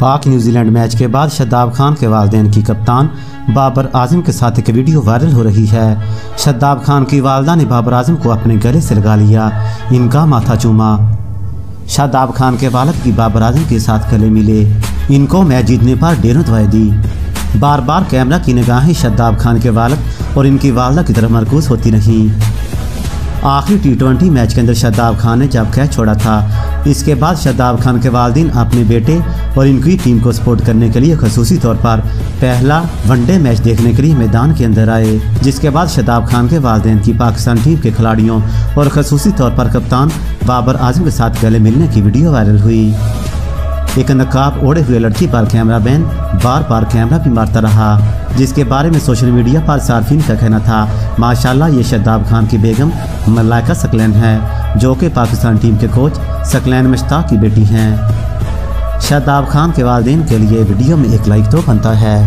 पाक New Zealand match के बाद शदाब खान के वालदेन की कप्तान बाबर आज़म के साथ एक वीडियो वायरल हो रही है। शदाब खान की वालदा ने बाबर आज़म को अपने गले से लगा लिया। इनका माथा चूमा। शादाब खान के वालद की बाबर आज़म के साथ गले मिले। इनको मैच जीतने पर डेरों दवाई दी। बार बार कैमरा की निगाहें शदाब खान के वालद और इनकी वालदा की तरफ़ मरकूज होती रहीं। आखिरी टी ट्वेंटी मैच के अंदर शदाब खान ने जब कैच छोड़ा था। इसके बाद शदाब खान के वालदेन अपने बेटे और इनकी टीम को सपोर्ट करने के लिए खसूसी तौर पर पहला वनडे मैच देखने के लिए मैदान के अंदर आए, जिसके बाद शदाब खान के वालदेन की पाकिस्तान टीम के खिलाड़ियों और खसूसी तौर पर कप्तान बाबर आज़म के साथ गले मिलने की वीडियो वायरल हुई। एक नकाब ओढ़े हुए लड़की पर कैमरा मैन बार बार कैमरा भी मारता रहा, जिसके बारे में सोशल मीडिया पर सार्फिन का कहना था, माशाल्लाह ये शदाब खान की बेगम मलाइका सकलैन है, जो कि पाकिस्तान टीम के कोच सकलैन मुश्ताक की बेटी हैं। शदाब खान के वालदेन के लिए वीडियो में एक लाइक तो बनता है।